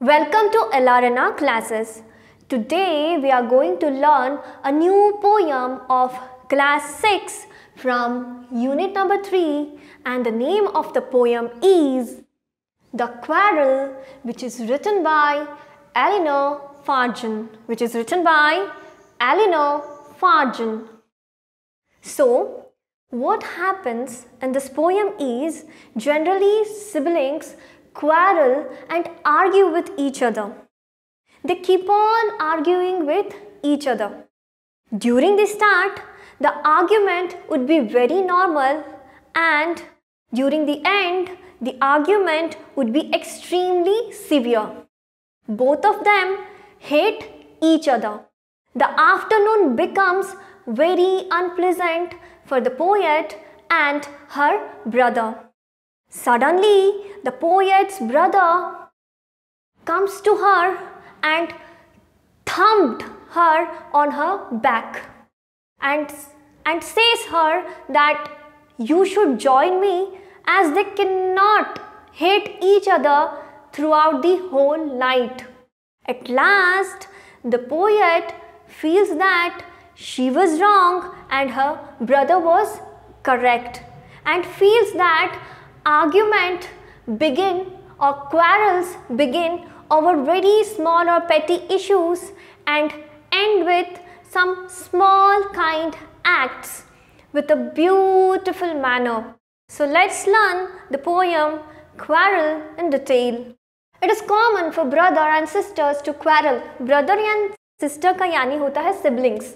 Welcome to LRNR classes. Today we are going to learn a new poem of class 6 from unit number 3 and the name of the poem is The Quarrel which is written by Eleanor Farjan which is written by Eleanor Farjan. So what happens in this poem is generally siblings quarrel and argue with each other. They keep on arguing with each other. During the start, the argument would be very normal and during the end, the argument would be extremely severe. Both of them hate each other. The afternoon becomes very unpleasant for the poet and her brother. Suddenly, the poet's brother comes to her and thumped her on her back and, and says her that you should join me as they cannot hate each other throughout the whole night. At last, the poet feels that she was wrong and her brother was correct and feels that argument begin or quarrels begin over very small or petty issues and end with some small kind acts with a beautiful manner. So let's learn the poem Quarrel in detail. It is common for brother and sisters to quarrel. Brother and sister का यानी होता है siblings.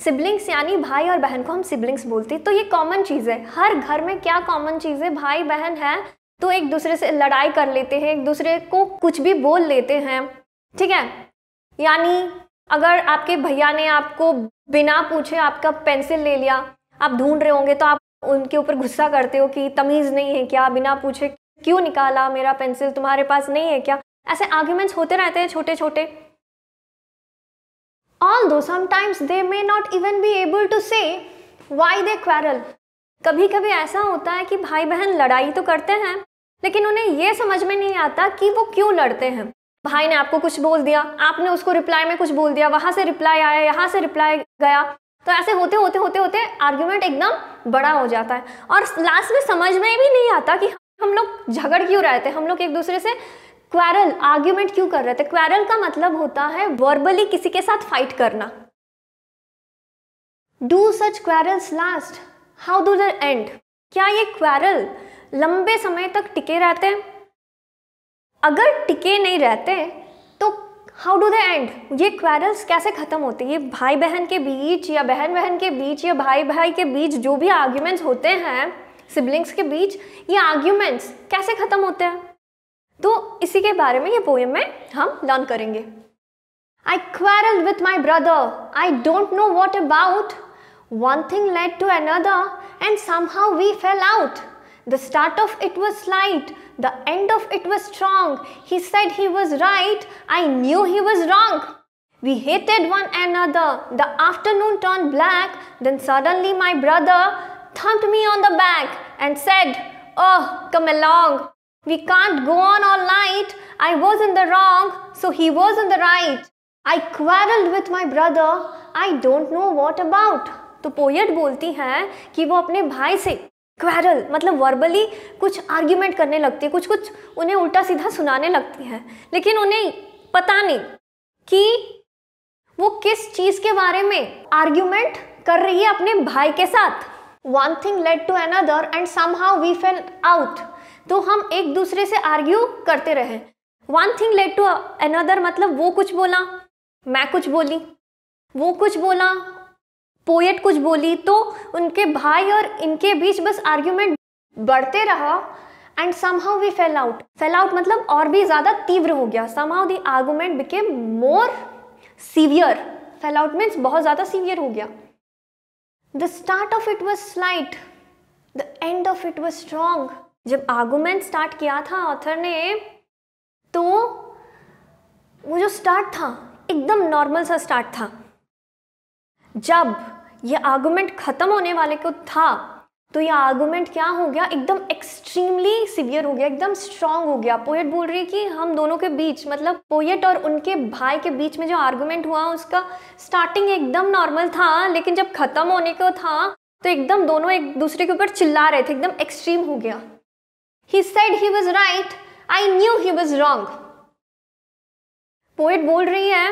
Siblings यानी भाई और बहन को हम सिबलिंग्स बोलते हैं। तो ये कॉमन चीज़ है। हर घर में क्या कॉमन चीज़ है? भाई, बहन है तो एक दूसरे से लड़ाई कर लेते हैं, एक दूसरे को कुछ भी बोल लेते हैं। ठीक है? यानी अगर आपके भैया ने आपको बिना पूछे आपका पेंसिल ले लिया, आप ढूंढ रहे होंगे तो आप उनके ऊपर गुस्सा करते हो कि तमीज़ नहीं है क्या? बिना पूछे क्यों निकाला मेरा पेंसिल तुम्हारे पास नहीं है क्या? ऐसे आर्ग्यूमेंट्स होते रहते हैं छोटे छोटे although sometimes they may not even be able to say why they quarrel. कभी कभी ऐसा होता है कि भाई बहन लड़ाई तो करते हैं, लेकिन उन्हें यह समझ में नहीं आता कि वो क्यों लड़ते हैं। भाई ने आपको कुछ बोल दिया, आपने उसको रिप्लाई में कुछ बोल दिया, वहाँ से रिप्लाई आया, यहाँ से रिप्लाई गया तो ऐसे होते होते होते होते आर्ग्यूमेंट एकदम बड़ा हो जाता है। और लास्ट में समझ में भी नहीं आता कि हम लोग झगड़ क्यों रहे थे हम लोग एक दूसरे से क्वारल आर्ग्यूमेंट क्यों कर रहे थे? क्वारल का मतलब होता है वर्बली किसी के साथ फाइट करना। Do such quarrels last how do they end क्या ये क्वारल लंबे समय तक टिके रहते? हैं अगर टिके नहीं रहते तो हाउ डू द एंड ये क्वारल्स कैसे ख़त्म होते? हैं ये भाई बहन के बीच या बहन बहन के बीच या भाई भाई के बीच जो भी आर्ग्यूमेंट्स होते हैं सिबलिंग्स के बीच, ये आर्ग्यूमेंट्स कैसे ख़त्म होते हैं? तो इसी के बारे में ये पोएम में हम लर्न करेंगे। I quarrel with my brother I don't know what about one thing led to another and somehow we fell out the start of it was light the end of it was strong he said he was right I knew he was wrong We hated one another. The afternoon turned black. Then suddenly my brother thumped me on the back and said, Oh, come along. We can't go on all night. I was in the wrong, so he was in the right. I quarreled with my brother. I don't know what about. तो poet बोलती हैं कि वो अपने भाई से quarrel मतलब verbally कुछ आर्ग्यूमेंट करने लगती है कुछ कुछ उन्हें उल्टा सीधा सुनाने लगती हैं लेकिन उन्हें पता नहीं कि वो किस चीज़ के बारे में आर्ग्यूमेंट कर रही है अपने भाई के साथ one thing led to another and somehow we fell out तो हम एक दूसरे से आर्ग्यू करते रहे। One thing led to another मतलब वो कुछ बोला, मैं कुछ बोली। वो कुछ बोला पोएट कुछ बोली तो उनके भाई और इनके बीच बस आर्ग्यूमेंट बढ़ते रहा and somehow we fell out fell out मतलब और भी ज़्यादा तीव्र हो गया। Somehow the argument became more severe fell out means बहुत ज़्यादा सीवियर हो गया। The start of it was slight the end of it was strong जब आर्गूमेंट स्टार्ट किया था ऑथर ने तो वो जो स्टार्ट था, एकदम नॉर्मल सा स्टार्ट था। जब ये आर्गूमेंट ख़त्म होने वाले को था तो ये आर्गूमेंट क्या हो गया? एकदम एक्सट्रीमली सिवियर हो गया, एकदम स्ट्रांग हो गया। पोएट बोल रही है कि हम दोनों के बीच मतलब पोएट और उनके भाई के बीच में जो आर्गूमेंट हुआ, उसका स्टार्टिंग एकदम नॉर्मल था, लेकिन जब खत्म होने को था तो एकदम दोनों एक दूसरे के ऊपर चिल्ला रहे थे, एकदम एक्सट्रीम हो गया। He said he was right I knew he was wrong poet बोल रही है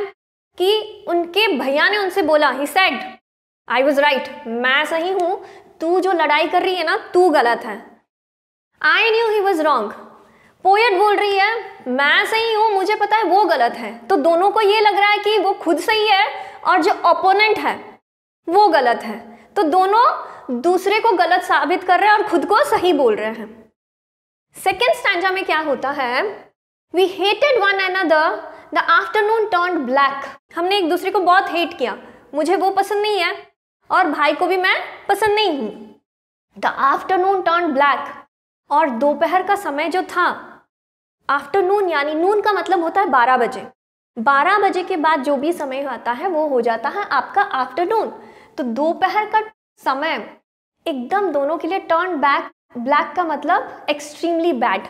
कि उनके भैया ने उनसे बोला he said I was right मैं सही हूँ। तू जो लड़ाई कर रही है ना, तू गलत है। I knew he was wrong poet बोल रही है, मैं सही हूँ, मुझे पता है वो गलत है। तो दोनों को ये लग रहा है कि वो खुद सही है और जो ओपोनेंट है, वो गलत है। तो दोनों दूसरे को गलत साबित कर रहे हैं और खुद को सही बोल रहे हैं। सेकेंड स्टैंडा में क्या होता है we hated one another the afternoon turn black हमने एक दूसरे को बहुत हेट किया मुझे वो पसंद नहीं है और भाई को भी मैं पसंद नहीं हूँ। द आफ्टरनून टर्न ब्लैक और दोपहर का समय जो था आफ्टरनून यानी नून का मतलब होता है बारह बजे। बारह बजे के बाद जो भी समय आता है, वो हो जाता है आपका आफ्टरनून तो दोपहर का समय एकदम दोनों के लिए टर्न बैक ब्लैक का मतलब एक्सट्रीमली बैड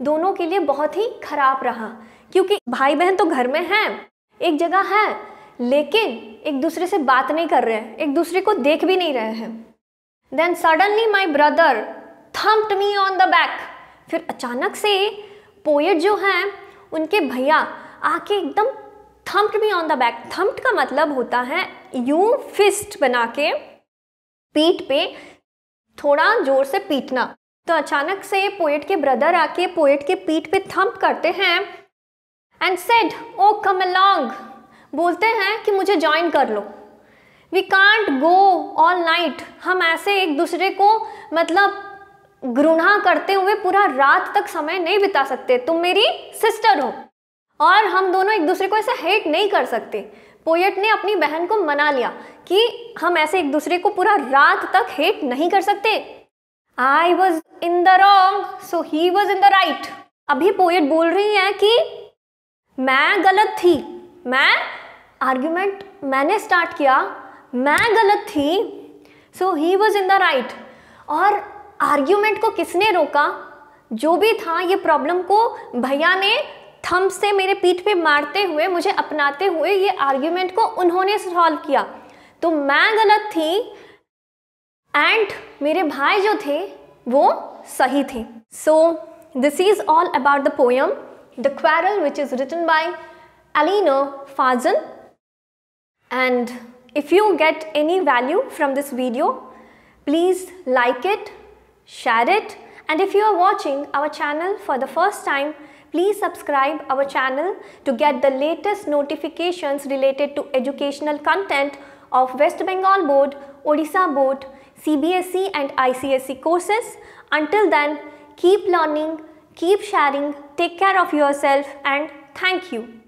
दोनों के लिए बहुत ही खराब रहा, क्योंकि भाई बहन तो घर में हैं, एक जगह है, लेकिन एक दूसरे से बात नहीं कर रहे हैं, एक दूसरे को देख भी नहीं रहे हैं। Then suddenly my brother thumped me on the back फिर अचानक से पोएट जो हैं, उनके भैया आके एकदम thumped me on the back thumped का मतलब होता है, यू फिस्ट बना के पीठ पे थोड़ा ज़ोर से पीटना। तो अचानक से पोएट के ब्रदर आके पोएट के पीठ पे थम्प करते हैं and said oh come along बोलते हैं कि मुझे ज्वाइन कर लो। We can't go all night हम ऐसे एक दूसरे को मतलब घृणा करते हुए पूरा रात तक समय नहीं बिता सकते। तुम मेरी सिस्टर हो। और हम दोनों एक दूसरे को ऐसे हेट नहीं कर सकते। पोएट ने अपनी बहन को मना लिया कि हम ऐसे एक दूसरे को पूरा रात तक हेट नहीं कर सकते। I was in the wrong so he was in the right अभी पोएट बोल रही है कि मैं गलत थी। मैं आर्ग्यूमेंट मैंने स्टार्ट किया। मैं गलत थी so he was in the right और आर्ग्यूमेंट को किसने रोका? जो भी था ये प्रॉब्लम को भैया ने थम से मेरे पीठ पे मारते हुए, मुझे अपनाते हुए ये आर्ग्यूमेंट को उन्होंने सॉल्व किया। तो मैं गलत थी एंड मेरे भाई जो थे, वो सही थे। So this is all about the poem the quarrel which is written by Eleanor Farjeon and if you get any value from this video, please like it, share it, and if you are watching our channel for the first time Please subscribe our channel to get the latest notifications related to educational content of West Bengal Board, Odisha Board, CBSE and ICSE courses. Until then, keep learning, keep sharing, take care of yourself and thank you.